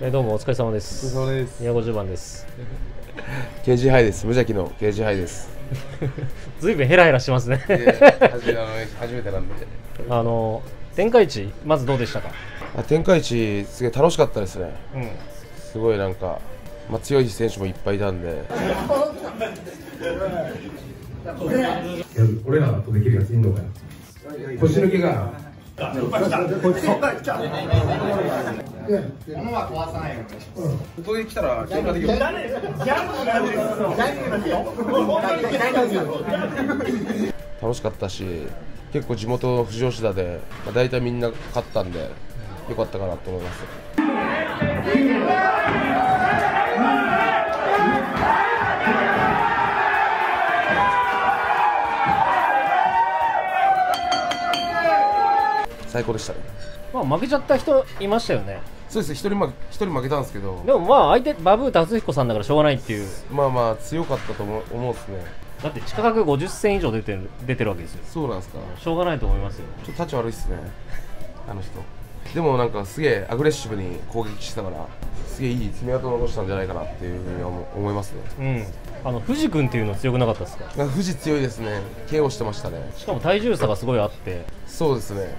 えーどうもお疲れ様です。そうです。250番です。KG ハイです。無邪気の KG ハイです。ずいぶんヘラヘラしてますね。初めあの初めてなんで。あの天下一まずどうでしたか？あ天下一すげえ楽しかったですね。うん。すごいなんか、まあ、強い選手もいっぱいいたんで。俺らとできるやついんのかよ腰抜けがここに来たら喧嘩できる。楽しかったし、結構地元の藤吉田で、まあ、大体みんな勝ったんで、よかったかなと思います。最高でしたね。まあ負けちゃった人いましたよね。そうですね、一人ま一人負けたんですけど、でもまあ相手バブー達彦さんだからしょうがないっていう。まあまあ強かったと思う思うですね。だって地価格50銭以上出てる出てるわけですよ。そうなんですか。しょうがないと思いますよ。ちょっと立ち悪いっすね。あの人。でもなんかすげえアグレッシブに攻撃してたから、すげえいい爪痕を残したんじゃないかなっていうふうには思思いますね。うん。あの藤君っていうの強くなかったですか？富士強いですね。KO してましたね。しかも体重差がすごいあって、そうですね。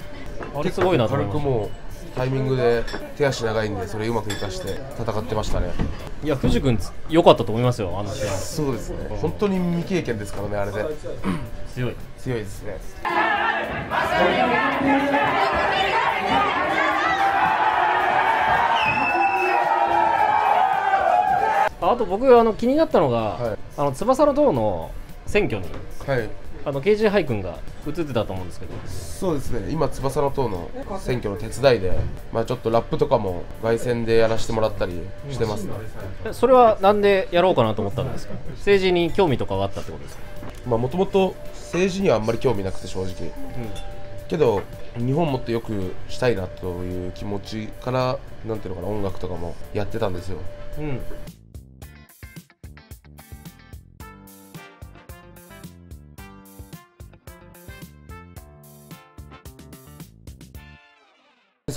あれすごいな軽くもうタイミングで手足長いんで、それうまく生かして戦ってましたね。た。いや藤君つ良かったと思いますよあの試合。そうですね。本当に未経験ですからね、あれで。強い。強いですね。ああと僕あの気になったのが、はいあの翼の塔の選挙にはい。あの KG ハイ君が映ってたと思うんですけど。そうですね。今翼の塔の選挙の手伝いで、まあ、ちょっとラップとかも凱旋でやらせてもらったりしてます。ねえそれはなんでやろうかなと思ったんですか？政治に興味とかがあったってことですか？まあもともと政治にはあんまり興味なくて正直。けど日本もっとよくしたいなという気持ちからなんていうのかな音楽とかもやってたんですよ。うん、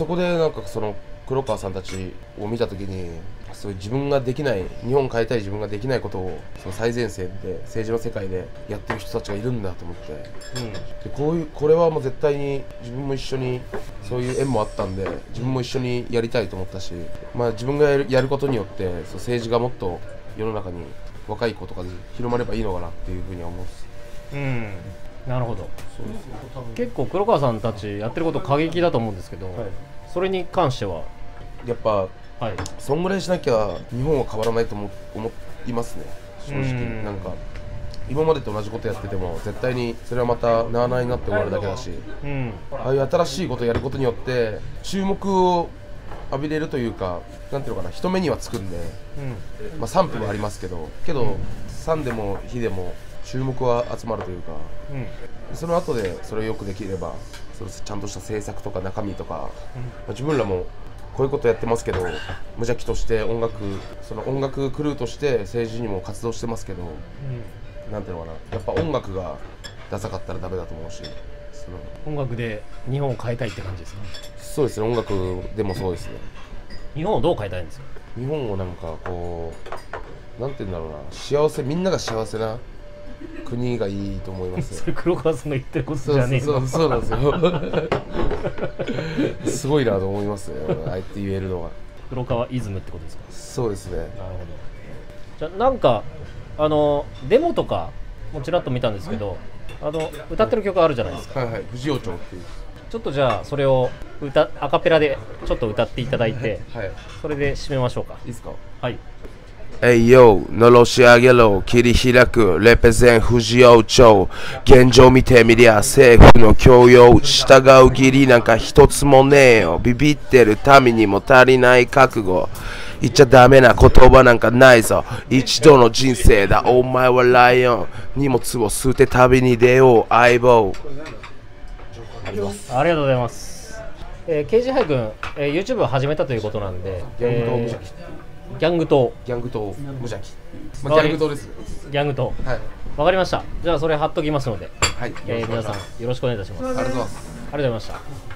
そこでなんかその黒川さんたちを見た時にそういう自分ができない日本変えたい自分ができないことをその最前線で政治の世界でやってる人たちがいるんだと思って。でこういうこれはもう絶対に自分も一緒にそういう縁もあったんで自分も一緒にやりたいと思ったし、まあ、自分がやるやることによってそう政治がもっと世の中に若い子とかに広まればいいのかなっていうふうには思ううん、なるほど。結構黒川さんたちやってること過激だと思うんですけど、それに関しては？やっぱはい。そんぐらいしなきゃ日本は変わらないと思思いますね。正直。うん。なんか今までと同じことやってても絶対にそれはまたなあなあになって終わるだけだし。うん。ああいう新しいことをやることによって注目を浴びれるというかなんていうのかな人目にはつくんで、うん。まあ、賛否もありますけど。けど賛でも非でも注目は集まるというかうん。その後でそれをよくできればそれちゃんとした政策とか中身とか、まあ自分らもこういうことやってますけど無邪気として音楽その音楽クルーとして政治にも活動してますけどなんていうのかな。やっぱ音楽がダサかったらダメだと思うしその。音楽で日本を変えたいって感じですか？そうですね。音楽でもそうですね。日本をどう変えたいんですか？日本をなんかこうなんて言うんだろうな。幸せみんなが幸せな国がいいと思います。黒川さんが言ってることじゃねえそうのそうそうなんですよすごいなと思いますね。ああやって言えるのは。黒川イズムってことですか？そうですね。なるほど。じゃあなんかあのデモとかもちらっと見たんですけどあの歌ってる曲あるじゃないですか。はいはい。藤尾町っていう。ちょっとじゃあそれを歌アカペラでちょっと歌っていただいてはい。いそれで締めましょうか。いですか？はいえいよ、のろし上げろ、切り開く、レペゼン藤尾町。現状見てみりゃ、政府の教養、従う義理なんか一つもねえよ。ビビってる民にも足りない覚悟。言っちゃダメな言葉なんかないぞ。一度の人生だ、お前はライオン。荷物を捨て旅に出よう、相棒。ありがとうございます、えー、ケージハイ君、えー、YouTube を始めたということなんで。えーギャング島ギャング島無邪気。まあ、ギャング島です。ギャング島はい。わかりましたじゃあそれ貼っときますので、はい。えー皆さんよろしくお願いいたしますありがとうありがとうございます。ございました